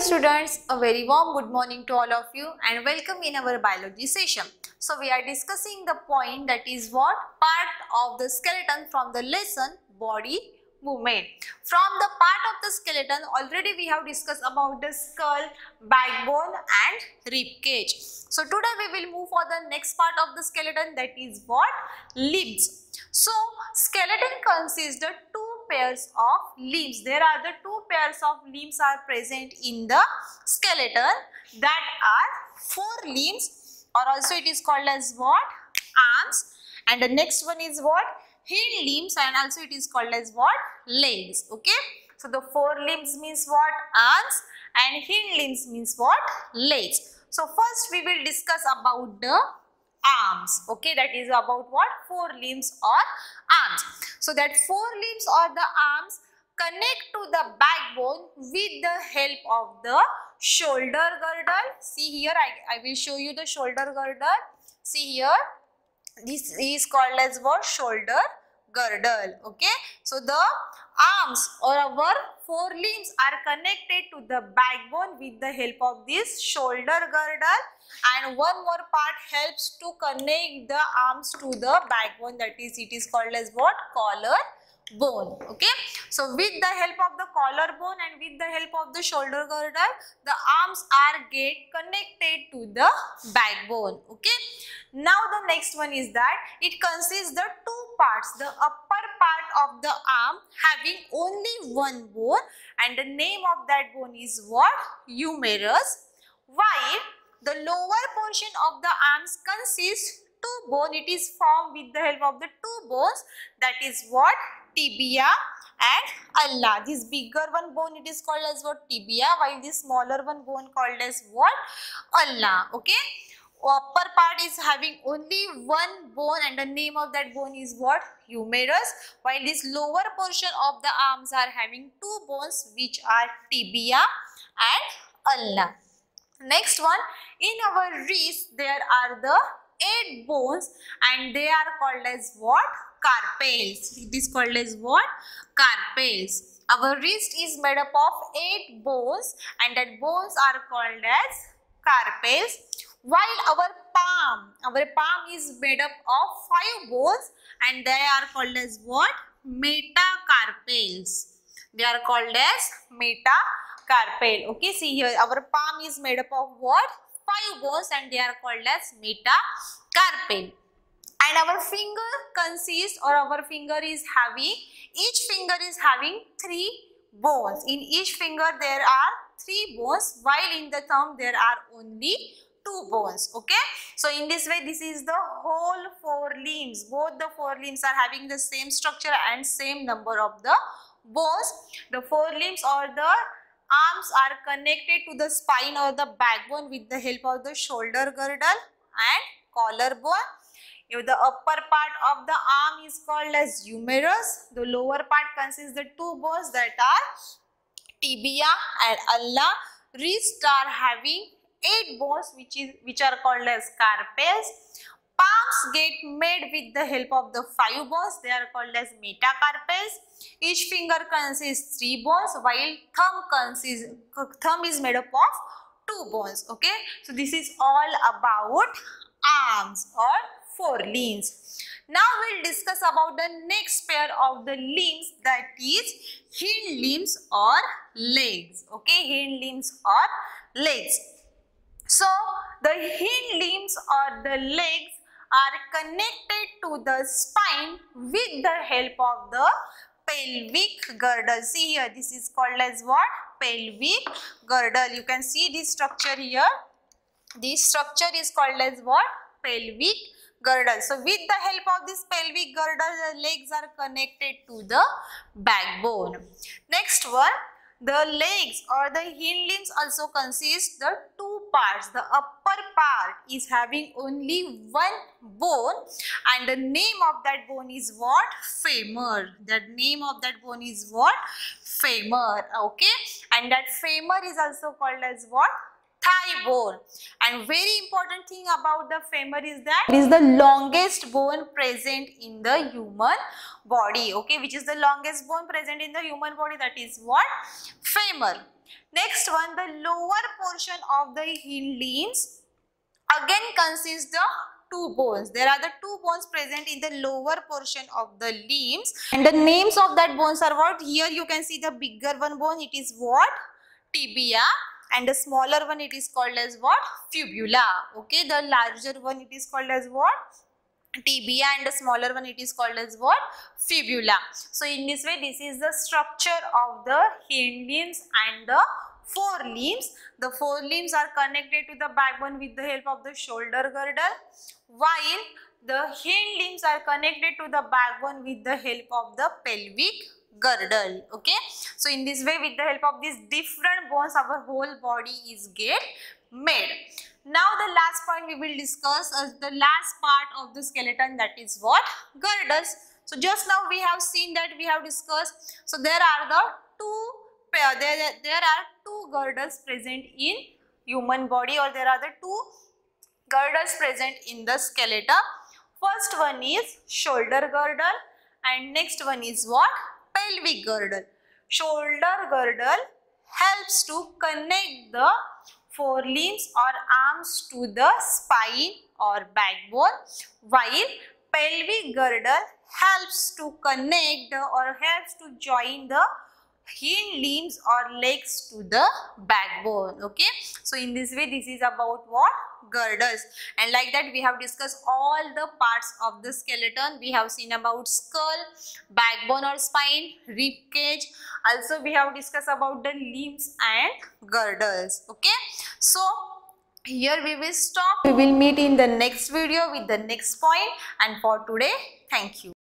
Students, a very warm good morning to all of you and welcome in our biology session. So we are discussing the point that is what part of the skeleton from the lesson body movement. From the part of the skeleton already we have discussed about the skull, backbone and rib cage. So today we will move for the next part of the skeleton that is what limbs. So skeleton consists of two pairs of limbs. There are the two pairs of limbs are present in the skeleton that are four limbs or also it is called as what? Arms and the next one is what? Hind limbs and also it is called as what? Legs. Okay. So the four limbs means what? Arms and hind limbs means what? Legs. So first we will discuss about the arms. Okay that is about what? Four limbs or arms. So that forelimbs or the arms connect to the backbone with the help of the shoulder girdle. See here i, I will show you the shoulder girdle. See here this is called as what? Shoulder girdle. Okay so the arms or our forelimbs are connected to the backbone with the help of this shoulder girdle. And one more part helps to connect the arms to the backbone. That is it is called as what? Collar bone okay? So with the help of the collarbone and with the help of the shoulder girdle the arms are get connected to the backbone okay? Now the next one is that it consists the two parts the upper part of the arm having only one bone and the name of that bone is what? Humerus. While the lower portion of the arms consists two bone it is formed with the help of the two bones that is what tibia and ulna. This bigger one bone it is called as what tibia while this smaller one bone called as what ulna. Okay. Upper part is having only one bone and the name of that bone is what humerus while this lower portion of the arms are having two bones which are tibia and ulna. Next one in our wrist there are the eight bones and they are called as what carpals. It is called as what? Carpals. Our wrist is made up of eight bones and that bones are called as carpals. While our palm, our palm is made up of five bones and they are called as what? Metacarpals. They are called as metacarpal. Okay, see here our palm is made up of what? Five bones and they are called as metacarpal. And our finger consists or our finger is having each finger is having three bones. In each finger there are three bones while in the thumb there are only two bones okay? So in this way this is the whole four limbs. Both the forelimbs are having the same structure and same number of the bones. The forelimbs or the arms are connected to the spine or the backbone with the help of the shoulder girdle and collarbone if the upper part of the arm is called as humerus, the lower part consists the two bones that are tibia and ulna. Wrist are having eight bones which is which are called as carpals. Palms get made with the help of the five bones. They are called as metacarpals. Each finger consists three bones while thumb consists thumb is made up of two bones. Okay, so this is all about arms or forelimbs. Now we'll discuss about the next pair of the limbs that is hind limbs or legs. Okay, hind limbs or legs. So the hind limbs or the legs are connected to the spine with the help of the pelvic girdle. See here, this is called as what? Pelvic girdle. You can see this structure here. This structure is called as what? Pelvic girdle. So with the help of this pelvic girdle, the legs are connected to the backbone. Next one, the legs or the hind limbs also consist the two parts. The upper part is having only one bone and the name of that bone is what? Femur. The name of that bone is what? Femur. Okay. And that femur is also called as what? thigh bone and very important thing about the femur is that it is the longest bone present in the human body okay which is the longest bone present in the human body that is what femur next one the lower portion of the hind limbs again consists the two bones. There are the two bones present in the lower portion of the limbs and the names of that bones are what? Here you can see the bigger one bone it is what? Tibia and the smaller one it is called as what? Fibula. Okay, the larger one it is called as what? Tibia and the smaller one it is called as what? Fibula. So in this way this is the structure of the hind limbs and the forelimbs. The forelimbs are connected to the backbone with the help of the shoulder girdle while the hind limbs are connected to the backbone with the help of the pelvic girdle. Okay? So in this way with the help of these different bones our whole body is get made now the last point we will discuss as the last part of the skeleton that is what girdles so just now we have seen that we have discussed so there are the two pair there there are two girdles present in human body or there are the two girdles present in the skeleton. First one is shoulder girdle and next one is what? Pelvic girdle. Shoulder girdle helps to connect the forelimbs or arms to the spine or backbone while pelvic girdle helps to connect or helps to join the hind limbs or legs to the backbone okay? So in this way this is about what? Girdles. And like that we have discussed all the parts of the skeleton. We have seen about skull backbone or spine rib cage. Also we have discussed about the limbs and girdles okay so here we will stop. We will meet in the next video with the next point. And for today thank you